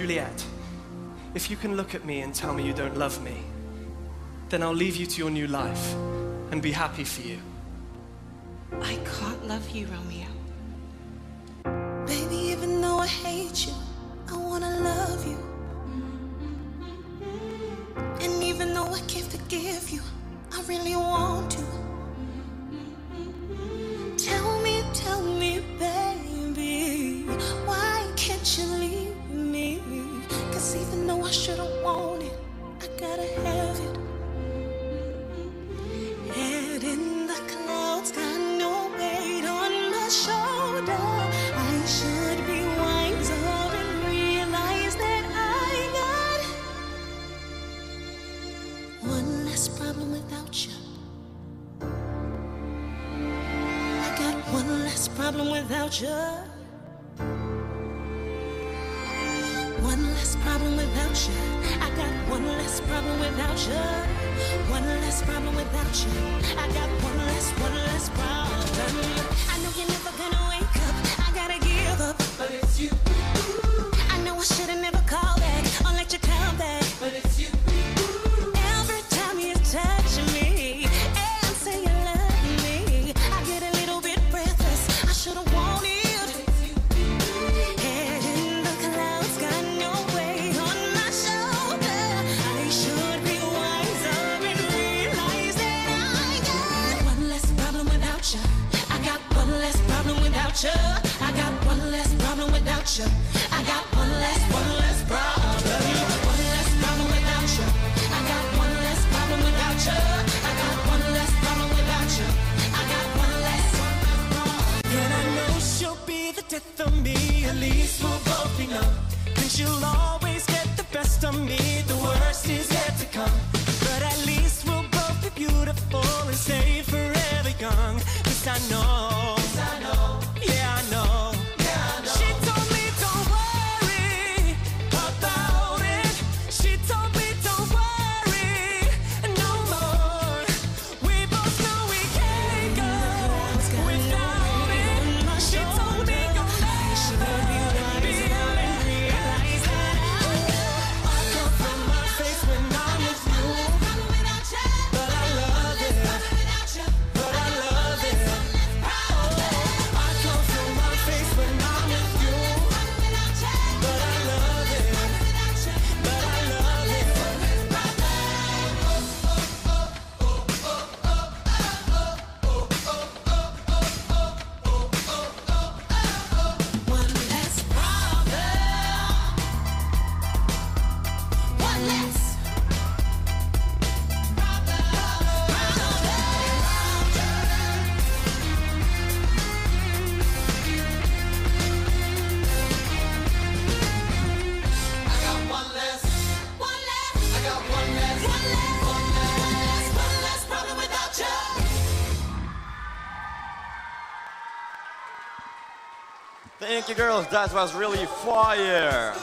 Juliet, if you can look at me and tell me you don't love me, then I'll leave you to your new life and be happy for you. I can't love you, Romeo. Baby, even though I hate you, I wanna love you. And even though I can't forgive you, I really less problem without you. I got one less problem without you. One less problem without you. I got one less problem without you. One less problem without you. I got I got one less problem without you. I got one less, one less problem. One less problem without you. I got one less problem without you. I got one less problem without you. I got one less. And I know she'll be the death of me, at least we'll both be numb. She'll always get Thank you, girls. That was really fire.